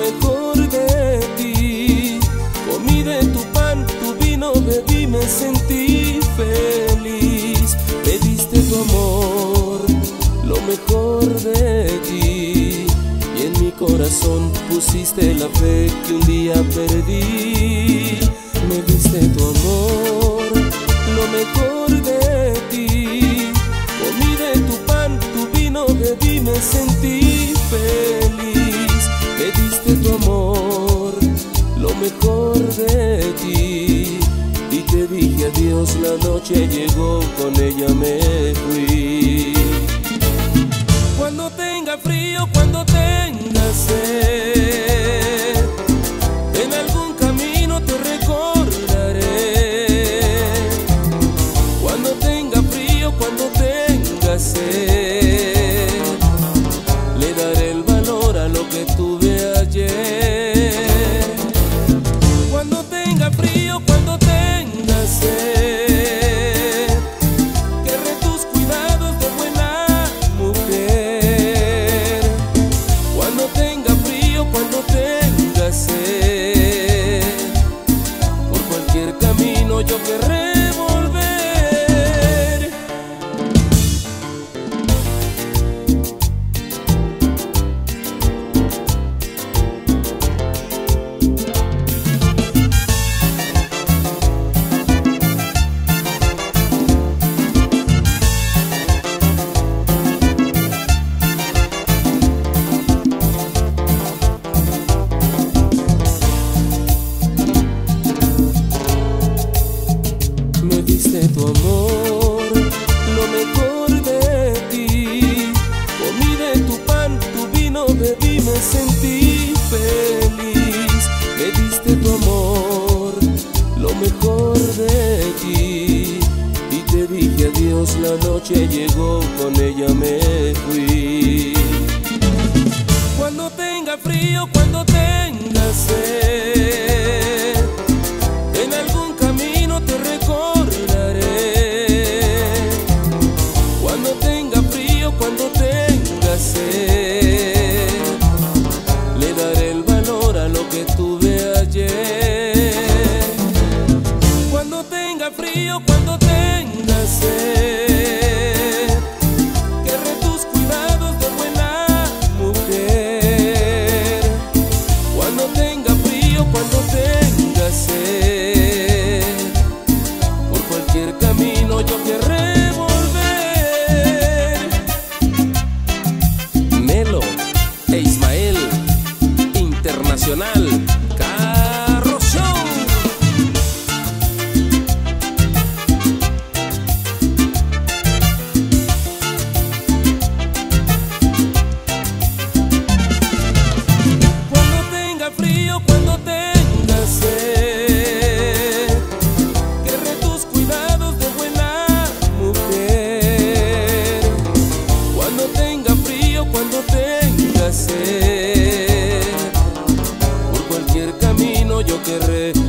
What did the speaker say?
mejor de ti. Comí de tu pan, tu vino, bebí, me sentí feliz. Me diste tu amor, lo mejor de ti. Y en mi corazón pusiste la fe que un día perdí. Me diste tu amor, lo mejor de ti. Comí de tu pan, tu vino, bebí, me sentí mejor de ti. Y te dije adiós, la noche llegó, con ella me fui. Yo querré lo mejor de ti. Comí de tu pan, tu vino, bebí, me sentí feliz. Me diste tu amor, lo mejor de ti. Y te dije adiós, la noche llegó, con ella me fui. Cuando tenga frío, cuando tenga sed, cuando tenga sed, querré tus cuidados de buena mujer. Cuando tenga frío, cuando tenga sed, por cualquier camino yo querré volver. Melo e Ismael Internacional sed,